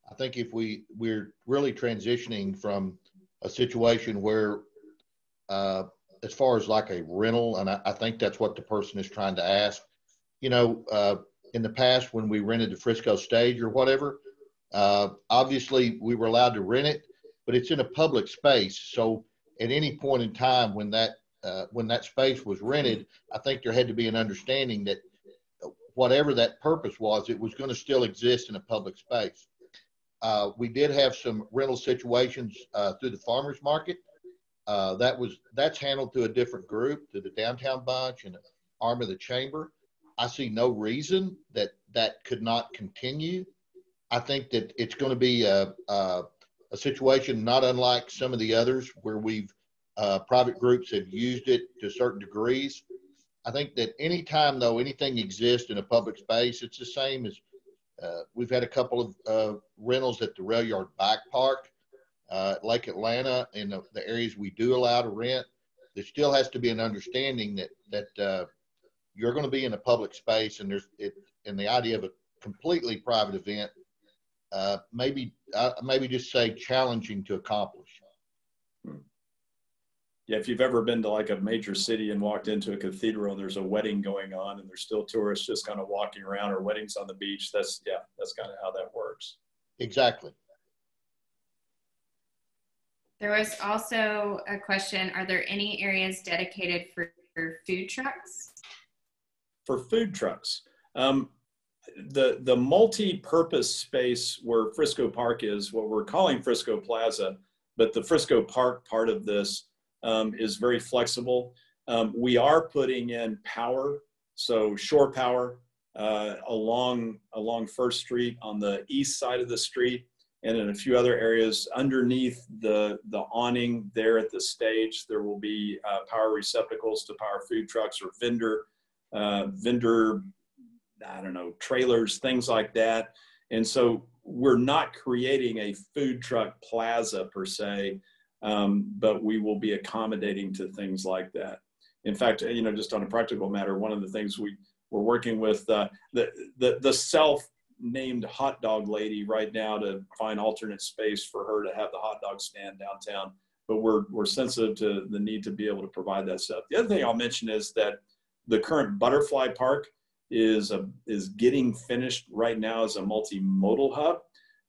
I think if we we're really transitioning from a situation where, uh, as far as like a rental, and I, I, think that's what the person is trying to ask. You know, uh, in the past when we rented the Frisco stage or whatever, uh, obviously we were allowed to rent it, but it's in a public space. So at any point in time when that uh, when that space was rented, I think there had to be an understanding that whatever that purpose was, it was going to still exist in a public space. Uh, we did have some rental situations uh, through the farmers market. Uh, that was that's handled through a different group, through the downtown bunch and arm of the chamber. I see no reason that that could not continue. I think that it's going to be a, a, a situation not unlike some of the others where we've uh, private groups have used it to certain degrees. I think that anytime though anything exists in a public space, it's the same as uh, we've had a couple of uh, rentals at the rail yard bike park, uh, Lake Atlanta, in the, the, areas we do allow to rent. There still has to be an understanding that that uh, you're going to be in a public space, and there's it, and the idea of a completely private event, uh, maybe uh, maybe just say challenging to accomplish. Hmm yeah, if you've ever been to like a major city and walked into a cathedral and there's a wedding going on and there's still tourists just kind of walking around or weddings on the beach, that's yeah, that's kind of how that works. Exactly. There was also a question, are there any areas dedicated for, for food trucks? For food trucks. Um, the the multi-purpose space where Frisco Park is, what we're calling Frisco Plaza, but the Frisco Park part of this um, is very flexible. Um, we are putting in power, so shore power uh, along along First Street on the east side of the street, and in a few other areas underneath the the awning there at the stage, there will be uh, power receptacles to power food trucks or vendor uh, vendor I don't know trailers, things like that. And so we're not creating a food truck plaza per se um, but we will be accommodating to things like that. In fact, you know, just on a practical matter, one of the things we we're working with uh, the the the self named hot dog lady right now to find alternate space for her to have the hot dog stand downtown. But we're we're sensitive to the need to be able to provide that stuff. The other thing I'll mention is that the current butterfly park is a, is getting finished right now as a multimodal hub.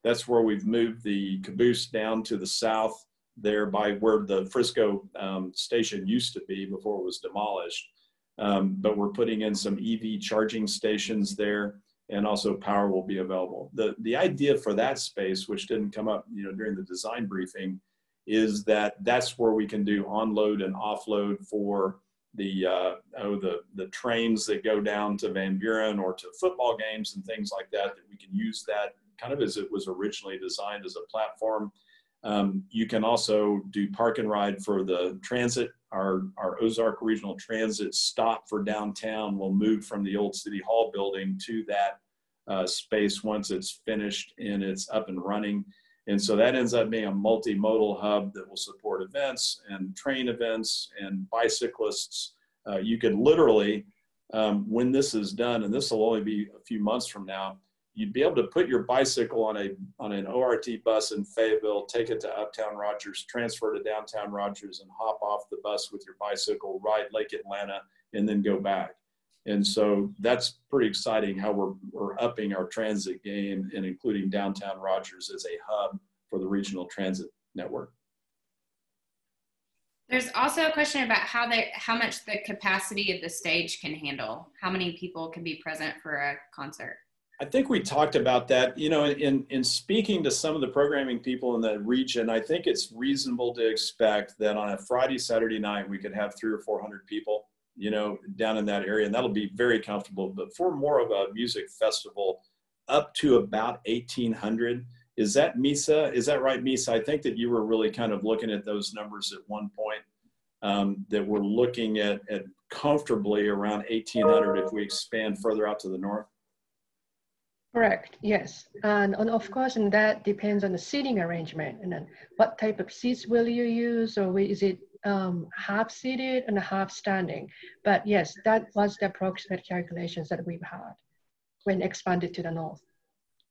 That's where we've moved the caboose down to the south there by where the Frisco um, station used to be before it was demolished. Um, but we're putting in some EV charging stations there and also power will be available. The, the idea for that space, which didn't come up you know, during the design briefing, is that that's where we can do onload and offload for the, uh, oh, the, the trains that go down to Van Buren or to football games and things like that, that we can use that kind of as it was originally designed as a platform um, you can also do park and ride for the transit. Our, our Ozark Regional Transit stop for downtown will move from the old City Hall building to that uh, space once it's finished and it's up and running. And so that ends up being a multimodal hub that will support events and train events and bicyclists. Uh, you could literally, um, when this is done, and this will only be a few months from now, you'd be able to put your bicycle on a on an ORT bus in Fayetteville, take it to Uptown Rogers, transfer to downtown Rogers, and hop off the bus with your bicycle, ride Lake Atlanta, and then go back. And so that's pretty exciting how we're, we're upping our transit game and including downtown Rogers as a hub for the regional transit network. There's also a question about how they how much the capacity of the stage can handle. How many people can be present for a concert? I think we talked about that. You know, in in speaking to some of the programming people in the region, I think it's reasonable to expect that on a Friday, Saturday night, we could have three or four hundred people. You know, down in that area, and that'll be very comfortable. But for more of a music festival, up to about eighteen hundred. Is that Misa? Is that right, Misa? I think that you were really kind of looking at those numbers at one point. Um, that we're looking at, at comfortably around 1800 if we expand further out to the north. Correct, yes. And, and of course, and that depends on the seating arrangement and then what type of seats will you use or is it um, half seated and half standing? But yes, that was the approximate calculations that we've had when expanded to the north.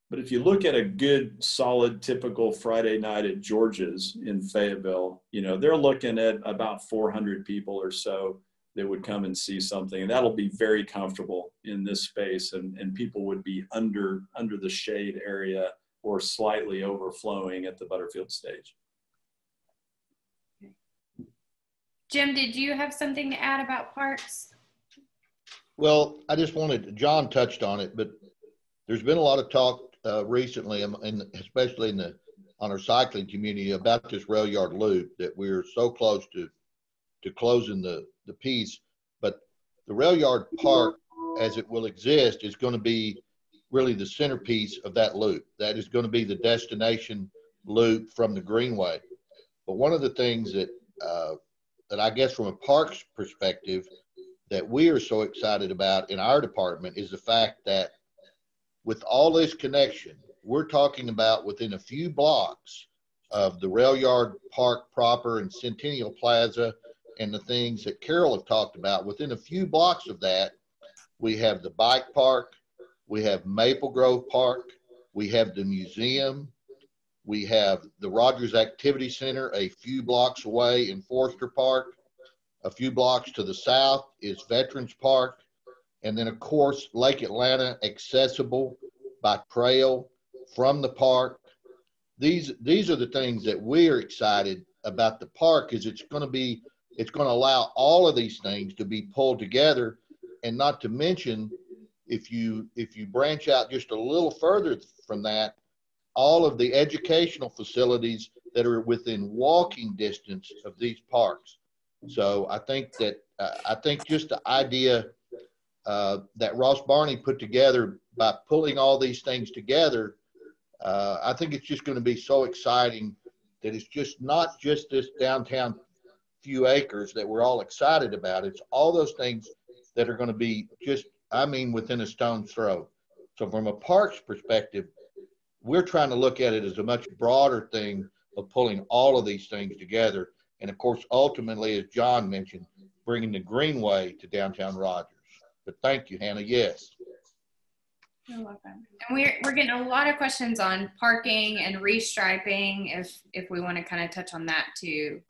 But if you look at a good, solid, typical Friday night at George's in Fayetteville, you know, they're looking at about 400 people or so that would come and see something and that'll be very comfortable in this space and, and people would be under under the shade area or slightly overflowing at the butterfield stage jim did you have something to add about parks well i just wanted john touched on it but there's been a lot of talk uh, recently and especially in the on our cycling community about this rail yard loop that we're so close to to closing the the piece. But the rail yard park, as it will exist, is going to be really the centerpiece of that loop. That is going to be the destination loop from the Greenway. But one of the things that uh, that I guess from a parks perspective that we are so excited about in our department is the fact that with all this connection, we're talking about within a few blocks of the rail yard park proper and Centennial Plaza and the things that Carol have talked about. Within a few blocks of that, we have the bike park, we have Maple Grove Park, we have the museum, we have the Rogers Activity Center a few blocks away in Forester Park. A few blocks to the south is Veterans Park. And then, of course, Lake Atlanta accessible by trail from the park. These, these are the things that we're excited about the park is it's going to be it's going to allow all of these things to be pulled together and not to mention if you if you branch out just a little further from that all of the educational facilities that are within walking distance of these parks so i think that uh, i think just the idea uh, that ross barney put together by pulling all these things together uh, i think it's just going to be so exciting that it's just not just this downtown few acres that we're all excited about it's all those things that are going to be just, I mean, within a stone's throw. So, from a parks perspective, we're trying to look at it as a much broader thing of pulling all of these things together. And of course, ultimately, as John mentioned, bringing the Greenway to downtown Rogers. But thank you, Hannah. Yes. You're welcome. And we're, we're getting a lot of questions on parking and restriping if if we want to kind of touch on that too.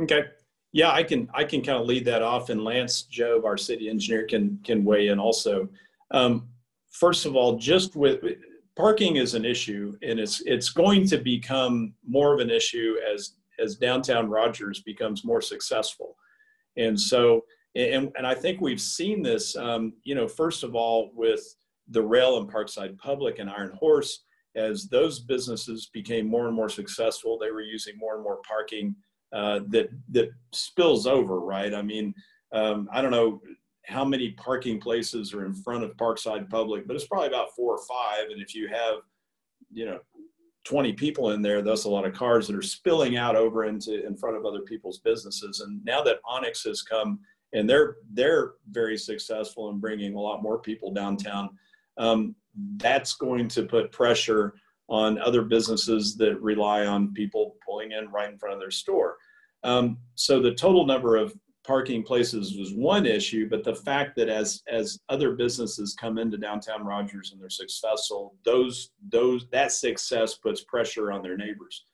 Okay. Yeah, I can I can kind of lead that off, and Lance Jobe, our city engineer, can can weigh in also. Um, first of all, just with parking is an issue, and it's it's going to become more of an issue as as downtown Rogers becomes more successful, and so and and I think we've seen this. Um, you know, first of all, with the rail and Parkside Public and Iron Horse, as those businesses became more and more successful, they were using more and more parking uh, that that spills over, right? I mean, um, I don't know how many parking places are in front of Parkside Public, but it's probably about four or five. And if you have, you know, 20 people in there, that's a lot of cars that are spilling out over into in front of other people's businesses. And now that Onyx has come and they're they're very successful in bringing a lot more people downtown, um, that's going to put pressure on other businesses that rely on people pulling in right in front of their store. Um, so the total number of parking places was one issue, but the fact that as as other businesses come into downtown Rogers and they're successful, those those that success puts pressure on their neighbors.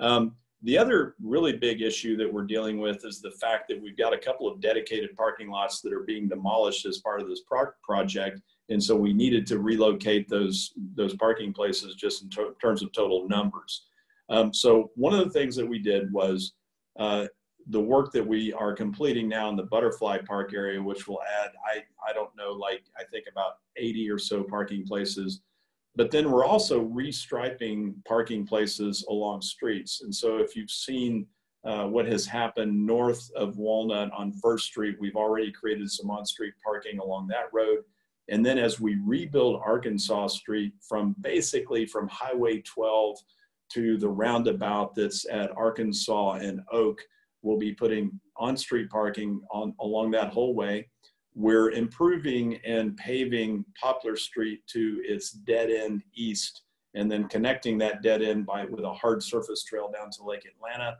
Um, the other really big issue that we're dealing with is the fact that we've got a couple of dedicated parking lots that are being demolished as part of this pro- project and so we needed to relocate those those parking places just in terms of total numbers. Um, so one of the things that we did was uh, the work that we are completing now in the Butterfly Park area, which will add I I don't know like I think about 80 or so parking places. But then we're also restriping parking places along streets. And so if you've seen uh, what has happened north of Walnut on First Street, we've already created some on-street parking along that road and then as we rebuild Arkansas Street from basically from Highway 12 to the roundabout that's at Arkansas and Oak, we'll be putting on-street parking on along that whole way. We're improving and paving Poplar Street to its dead end east and then connecting that dead end by with a hard surface trail down to Lake Atlanta.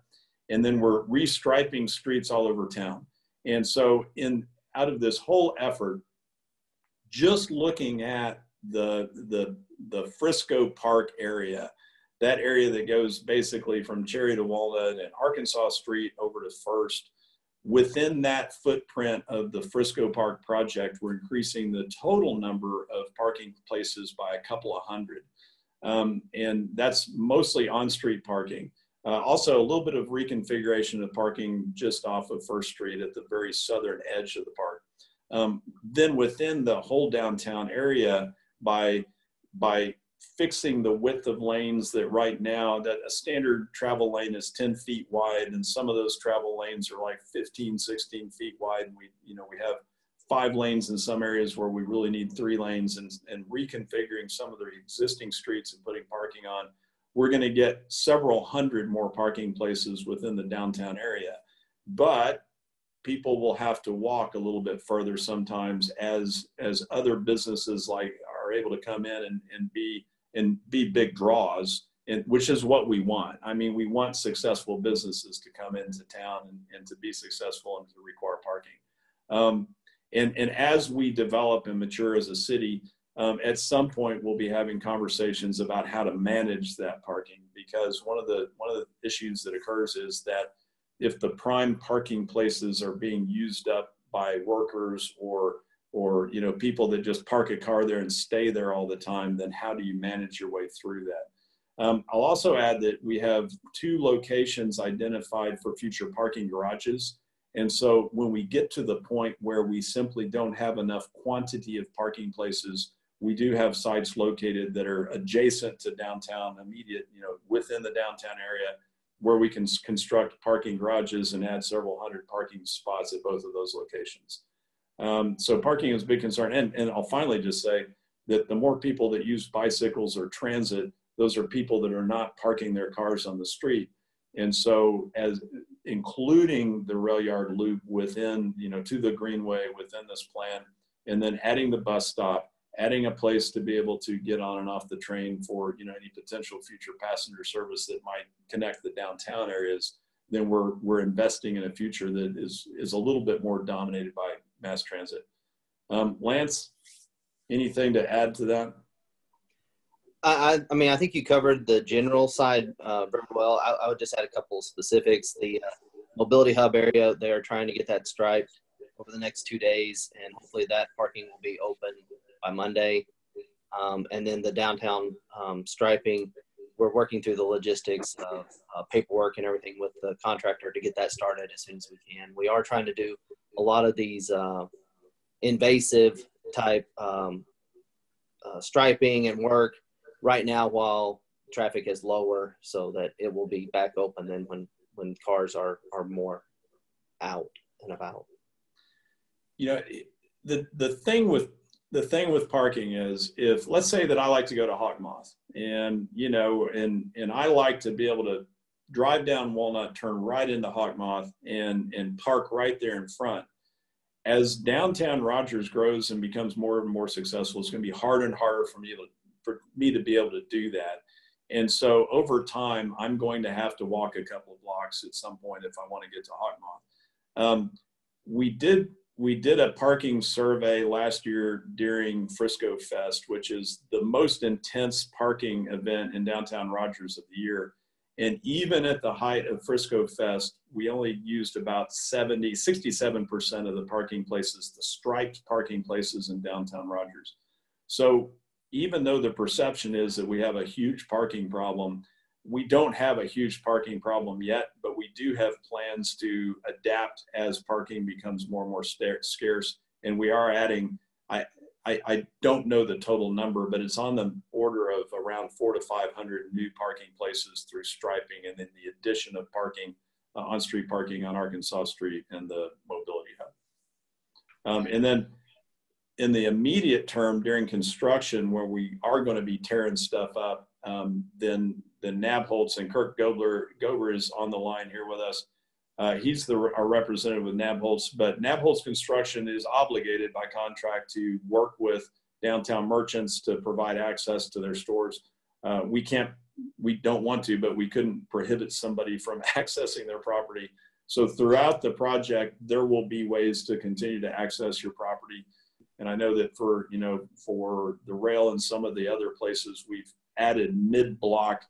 And then we're restriping streets all over town. And so in out of this whole effort, just looking at the the the Frisco Park area, that area that goes basically from Cherry to Walnut and Arkansas Street over to First, within that footprint of the Frisco Park project, we're increasing the total number of parking places by a couple of hundred. Um, and that's mostly on-street parking. Uh, also, a little bit of reconfiguration of parking just off of First Street at the very southern edge of the park. Um, then within the whole downtown area, by by fixing the width of lanes that right now that a standard travel lane is 10 feet wide and some of those travel lanes are like 15 16 feet wide and we you know we have five lanes in some areas where we really need three lanes and, and reconfiguring some of the existing streets and putting parking on, we're going to get several hundred more parking places within the downtown area. But people will have to walk a little bit further sometimes as as other businesses like are able to come in and, and be and be big draws and which is what we want. I mean we want successful businesses to come into town and, and to be successful and to require parking. Um, and and as we develop and mature as a city um, at some point we'll be having conversations about how to manage that parking because one of the one of the issues that occurs is that if the prime parking places are being used up by workers or or you know people that just park a car there and stay there all the time then how do you manage your way through that um, i'll also add that we have two locations identified for future parking garages and so when we get to the point where we simply don't have enough quantity of parking places we do have sites located that are adjacent to downtown immediate you know within the downtown area where we can construct parking garages and add several hundred parking spots at both of those locations. Um, so parking is a big concern. And, and I'll finally just say that the more people that use bicycles or transit, those are people that are not parking their cars on the street. And so as including the rail yard loop within, you know, to the greenway within this plan, and then adding the bus stop adding a place to be able to get on and off the train for you know any potential future passenger service that might connect the downtown areas then we're we're investing in a future that is is a little bit more dominated by mass transit um, lance anything to add to that I, I mean, I think you covered the general side uh, very well. I, I, would just add a couple of specifics. The uh, mobility hub area, they are trying to get that striped over the next two days, and hopefully that parking will be open by Monday. Um, and then the downtown um, striping, we're working through the logistics of uh, paperwork and everything with the contractor to get that started as soon as we can. We are trying to do a lot of these uh, invasive type um, uh, striping and work right now while traffic is lower so that it will be back open then when when cars are are more out and about. You know the the thing with the thing with parking is if let's say that I like to go to Hawkmoth and you know and and I like to be able to drive down Walnut, turn right into Hawkmoth and and park right there in front. As downtown Rogers grows and becomes more and more successful, it's going to be harder and harder for me to for me to be able to do that. And so over time, I'm going to have to walk a couple of blocks at some point if I want to get to Hawkmoth. Um, we did we did a parking survey last year during Frisco Fest, which is the most intense parking event in downtown Rogers of the year. And even at the height of Frisco Fest, we only used about 70, 67% of the parking places, the striped parking places in downtown Rogers. So even though the perception is that we have a huge parking problem, we don't have a huge parking problem yet, but we do have plans to adapt as parking becomes more and more scarce. And we are adding, I, I, I, don't know the total number, but it's on the order of around four to 500 new parking places through striping and then the addition of parking, uh, on-street parking on Arkansas Street and the mobility hub. Um, and then in the immediate term during construction where we are going to be tearing stuff up, um, then then Nabholz and Kirk Gobler Gober is on the line here with us. Uh, he's the our representative with Nabholz, but Nabholz Construction is obligated by contract to work with downtown merchants to provide access to their stores. Uh, we can't, we don't want to, but we couldn't prohibit somebody from (laughs) accessing their property. So throughout the project, there will be ways to continue to access your property. And I know that for, you know, for the rail and some of the other places, we've added mid-block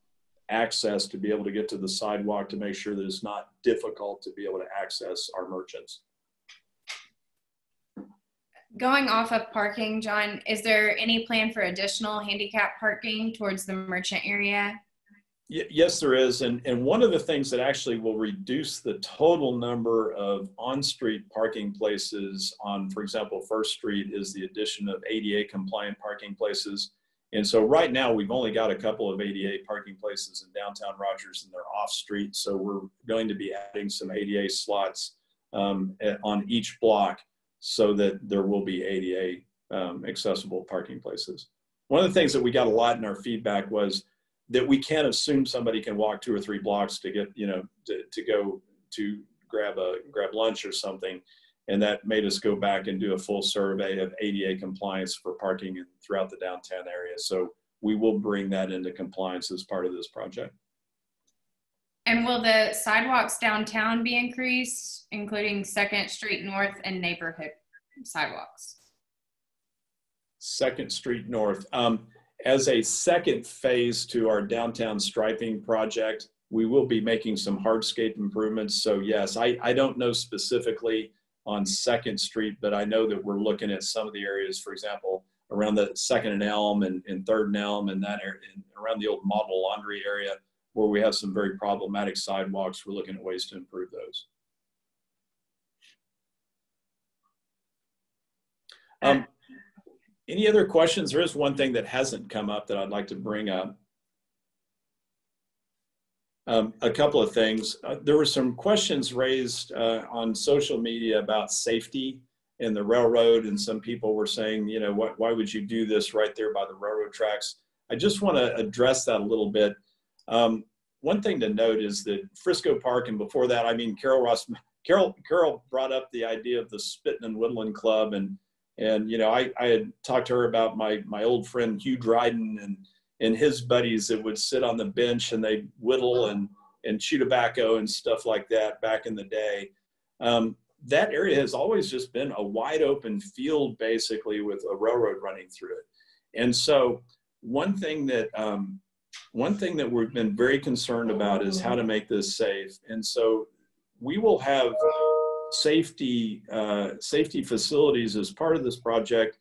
access to be able to get to the sidewalk to make sure that it's not difficult to be able to access our merchants. Going off of parking, John, is there any plan for additional handicap parking towards the merchant area? Yes, there is. And, and one of the things that actually will reduce the total number of on-street parking places on, for example, First Street is the addition of ADA compliant parking places. And so right now we've only got a couple of ADA parking places in downtown Rogers and they're off street. So we're going to be adding some ADA slots um, on each block so that there will be ADA um, accessible parking places. One of the things that we got a lot in our feedback was that we can't assume somebody can walk two or three blocks to get, you know, to, to go to grab a grab lunch or something. And that made us go back and do a full survey of ADA compliance for parking throughout the downtown area. So we will bring that into compliance as part of this project. And will the sidewalks downtown be increased, including Second Street North and neighborhood sidewalks? Second Street North. Um, as a second phase to our downtown striping project, we will be making some hardscape improvements. So yes, I, I don't know specifically on Second Street, but I know that we're looking at some of the areas, for example, around the Second and Elm and, and Third and Elm and that area, and around the old model laundry area where we have some very problematic sidewalks. We're looking at ways to improve those. Um, any other questions? There is one thing that hasn't come up that I'd like to bring up. Um, a couple of things. Uh, there were some questions raised uh, on social media about safety in the railroad, and some people were saying, you know, what, why would you do this right there by the railroad tracks? I just want to address that a little bit. Um, one thing to note is that Frisco Park, and before that, I mean, Carol Ross, Carol, Carol brought up the idea of the Spitting and Whittling Club, and and you know, I, I had talked to her about my my old friend Hugh Dryden and and his buddies that would sit on the bench and they whittle and and chew tobacco and stuff like that back in the day. Um, that area has always just been a wide open field, basically, with a railroad running through it. And so, one thing that um, one thing that we've been very concerned about is how to make this safe. And so, we will have safety uh, safety facilities as part of this project,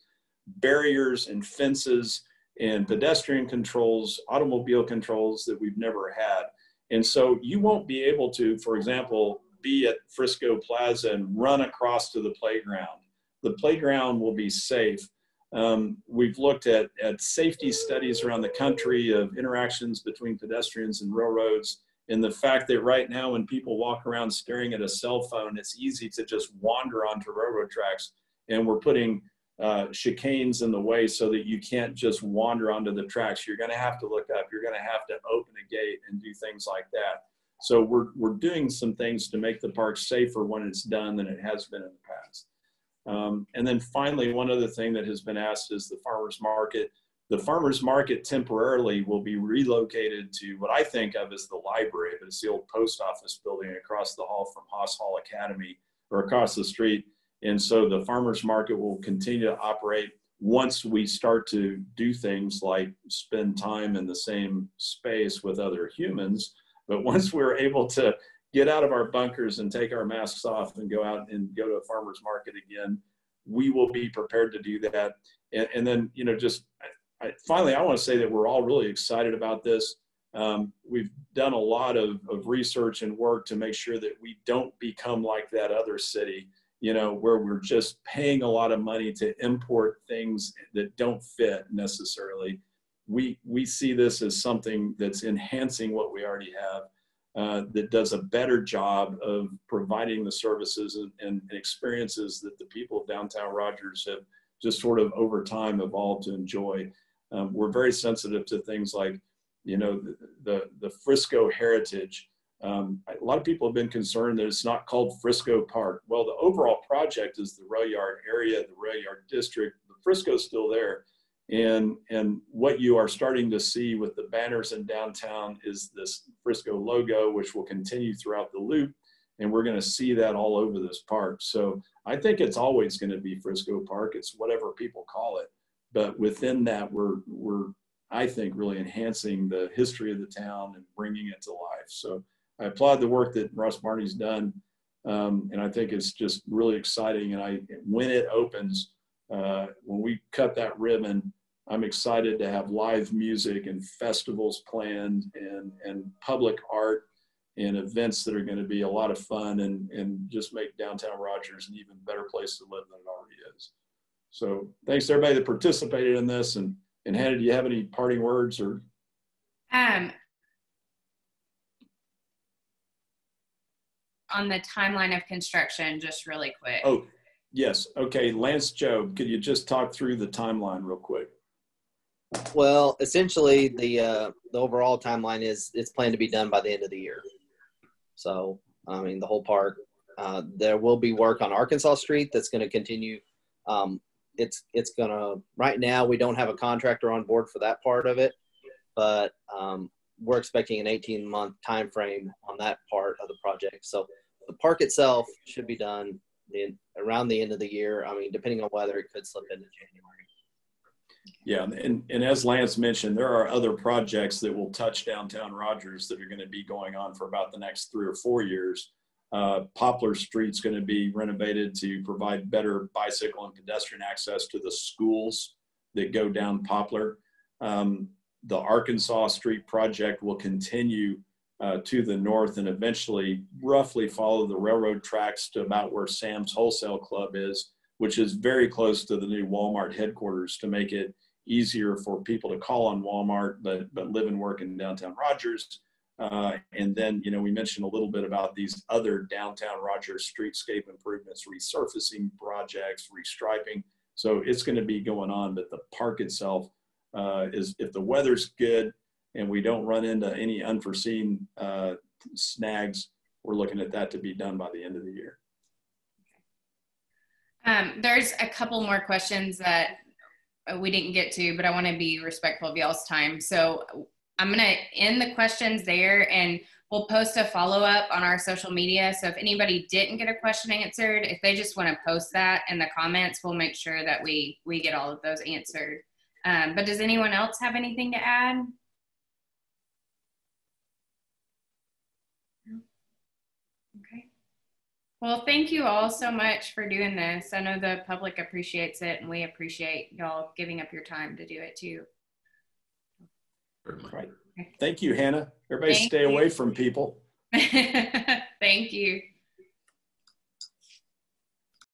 barriers and fences and pedestrian controls, automobile controls that we've never had. And so you won't be able to, for example, be at Frisco Plaza and run across to the playground. The playground will be safe. Um, we've looked at, at safety studies around the country of interactions between pedestrians and railroads and the fact that right now when people walk around staring at a cell phone it's easy to just wander onto railroad tracks and we're putting uh, chicanes in the way so that you can't just wander onto the tracks you're going to have to look up you're going to have to open a gate and do things like that so we're, we're doing some things to make the park safer when it's done than it has been in the past um, and then finally one other thing that has been asked is the farmers market the farmers market temporarily will be relocated to what I think of as the library, but it's the old post office building across the hall from Haas Hall Academy or across the street. And so the farmers market will continue to operate once we start to do things like spend time in the same space with other humans. But once we're able to get out of our bunkers and take our masks off and go out and go to a farmer's market again, we will be prepared to do that. And, and then, you know, just I, finally, I want to say that we're all really excited about this. Um, we've done a lot of, of research and work to make sure that we don't become like that other city, you know, where we're just paying a lot of money to import things that don't fit necessarily. We, we see this as something that's enhancing what we already have, uh, that does a better job of providing the services and, and experiences that the people of downtown Rogers have just sort of over time evolved to enjoy. Um, we're very sensitive to things like, you know, the, the, the Frisco heritage. Um, a lot of people have been concerned that it's not called Frisco Park. Well, the overall project is the rail yard area, the rail yard district. The Frisco's still there. And, and what you are starting to see with the banners in downtown is this Frisco logo, which will continue throughout the loop. And we're going to see that all over this park. So I think it's always going to be Frisco Park. It's whatever people call it but within that, we're we're I think really enhancing the history of the town and bringing it to life. So I applaud the work that Ross Barney's done, um, and I think it's just really exciting. And I when it opens, uh, when we cut that ribbon, I'm excited to have live music and festivals planned and and public art and events that are going to be a lot of fun and and just make downtown Rogers an even better place to live than it already is. So thanks to everybody that participated in this. And, and Hannah, do you have any parting words or? Um, on the timeline of construction, just really quick. Oh, Yes. Okay. Lance Jobe, could you just talk through the timeline real quick? Well, essentially, the uh, the overall timeline is it's planned to be done by the end of the year. So, I mean, the whole park. Uh, there will be work on Arkansas Street that's going to continue. Um, it's it's gonna right now we don't have a contractor on board for that part of it, but um, we're expecting an 18 month time frame on that part of the project. So the park itself should be done in, around the end of the year. I mean, depending on weather, it could slip into January. Yeah, and, and as Lance mentioned, there are other projects that will touch downtown Rogers that are going to be going on for about the next three or four years. Uh, Poplar Street's going to be renovated to provide better bicycle and pedestrian access to the schools that go down Poplar. Um, the Arkansas Street project will continue uh, to the north and eventually roughly follow the railroad tracks to about where Sam's Wholesale Club is, which is very close to the new Walmart headquarters to make it easier for people to call on Walmart, but, but live and work in downtown Rogers. Uh, and then, you know, we mentioned a little bit about these other downtown Rogers streetscape improvements, resurfacing projects, restriping. So it's going to be going on, but the park itself uh, is if the weather's good and we don't run into any unforeseen uh, snags, we're looking at that to be done by the end of the year. Um, there's a couple more questions that we didn't get to, but I want to be respectful of y'all's time. So I'm going to end the questions there and we'll post a follow up on our social media. So if anybody didn't get a question answered, if they just want to post that in the comments, we'll make sure that we, we get all of those answered. Um, but does anyone else have anything to add? Well, thank you all so much for doing this. I know the public appreciates it and we appreciate y'all giving up your time to do it too. Right. Thank you, Hanna. Everybody Thank stay you. away from people. (laughs) Thank you.